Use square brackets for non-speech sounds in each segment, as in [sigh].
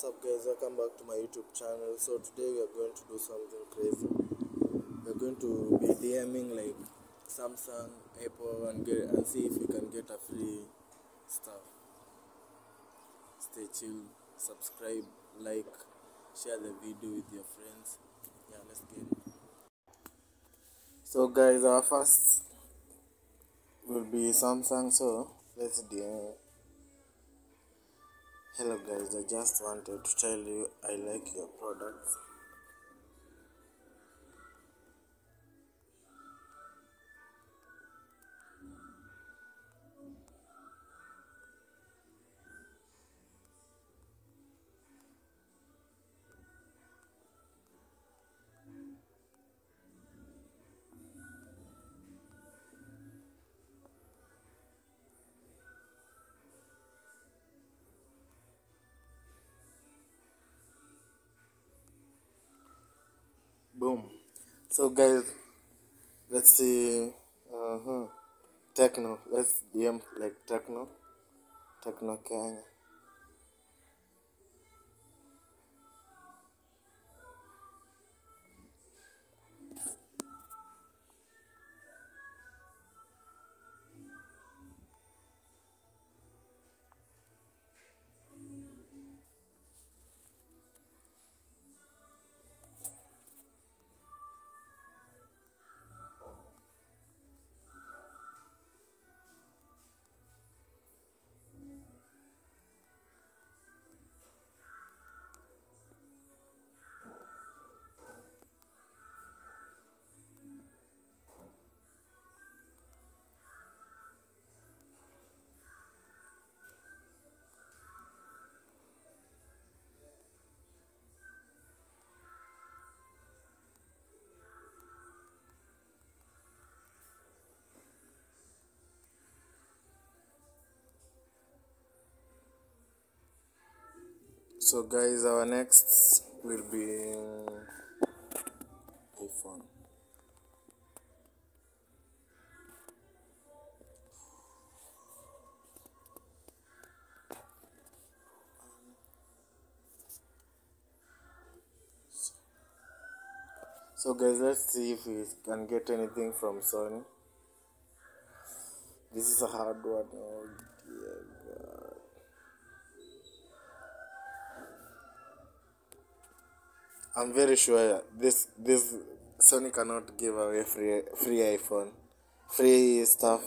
What's up guys, welcome back to my YouTube channel. So today we are going to do something crazy. We are going to be DMing like Samsung, Apple and get and see if we can get a free stuff. Stay tuned, subscribe, like, share the video with your friends. Yeah, let's get it. So guys, our first will be Samsung. So let's DM. Hello guys, I just wanted to tell you I like your products. So guys, let's see. Uh huh. Tecno. Let's DM like Tecno. Tecno Kenya. So guys, our next will be iPhone. So guys, let's see if we can get anything from Sony. This is a hard one. Oh dear I'm very sure this this Sony cannot give away free free iPhone, free stuff.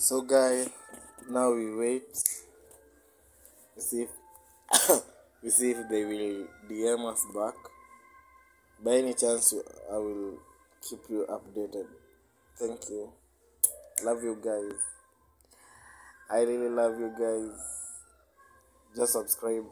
So guys now we wait. We see if [coughs] we see if they will DM us back. By any chance, I will keep you updated. Thank you. Love you guys. I really love you guys. Just subscribe.